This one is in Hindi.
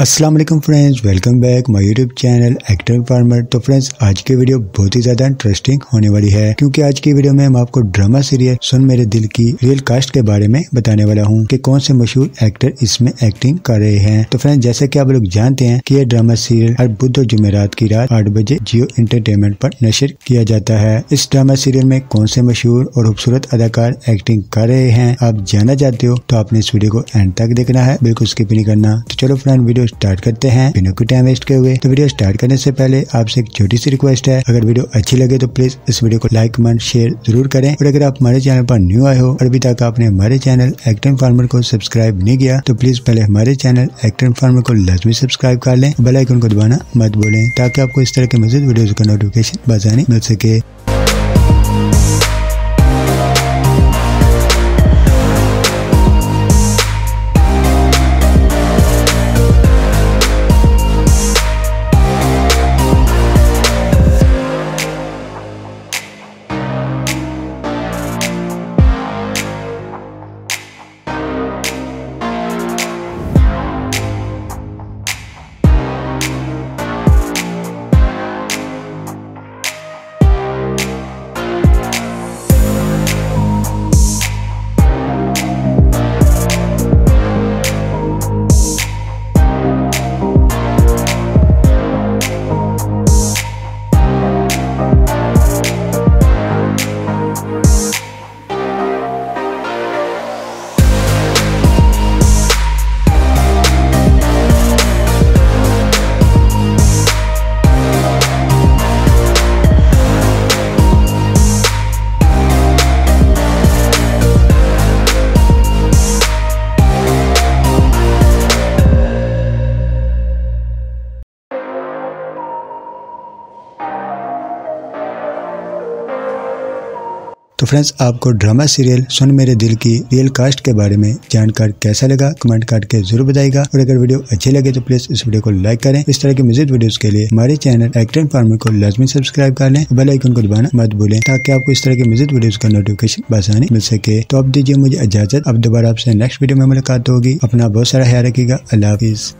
अस्सलाम वालेकुम friends, welcome back my YouTube channel actor farmer. तो फ्रेंड्स, आज की वीडियो बहुत ही ज़्यादा इंटरेस्टिंग होने वाली है, क्योंकि आज की वीडियो में हम आपको ड्रामा सीरियल सुन मेरे दिल की रियल कास्ट के बारे में बताने वाला हूँ कि कौन से मशहूर एक्टर इसमें एक्टिंग कर रहे हैं। तो फ्रेंड्स, जैसे की आप लोग जानते हैं की यह ड्रामा सीरियल हर बुध और जुमेरात की रात आठ बजे जियो इंटरटेनमेंट पर नशर किया जाता है। इस ड्रामा सीरियल में कौन से मशहूर और खूबसूरत अदाकार एक्टिंग कर रहे हैं, आप जानना चाहते हो तो आपने इस वीडियो को एंड तक देखना है, बिल्कुल स्किप नहीं करना। तो चलो फ्रेंड वीडियो स्टार्ट करते हैं बिना कोई टाइम वेस्ट किए हुए। तो वीडियो स्टार्ट करने से पहले आपसे एक छोटी सी रिक्वेस्ट है। अगर वीडियो अच्छी लगे तो प्लीज़ इस वीडियो को लाइक कमेंट शेयर ज़रूर करें। और अगर आप हमारे चैनल पर न्यू आए हो और अभी तक आपने हमारे चैनल एक्टन फार्मर को सब्सक्राइब नहीं किया तो प्लीज़ पहले हमारे चैनल एक्टन फार्मर को लाजमी सब्सक्राइब कर लें। बेल आइकन को दबाना मत बोलें ताकि आपको इस तरह के मजीद वीडियो का नोटिफिकेशन बजानी मिल सके। तो फ्रेंड्स आपको ड्रामा सीरियल सुन मेरे दिल की रियल कास्ट के बारे में जानकर कैसा लगा कमेंट करके ज़रूर बताएगा और अगर वीडियो अच्छी लगे तो प्लीज़ इस वीडियो को लाइक करें। इस तरह की म्यूज़िक वीडियोस के लिए हमारे चैनल एक्टर फार्मर को लाजमी सब्सक्राइब कर लें। बेल आइकन को दबाना मत भूलें ताकि आपको इस तरह के म्यूज़िक वीडियो का नोटिफिकेशन बसानी मिल सके। तो अब दीजिए मुझे इजाज़त। अब दोबारा आपसे नेक्स्ट वीडियो में मुलाकात होगी। अपना बहुत सारा ख्याल रखिएगा। अल्लाह हाफिज़।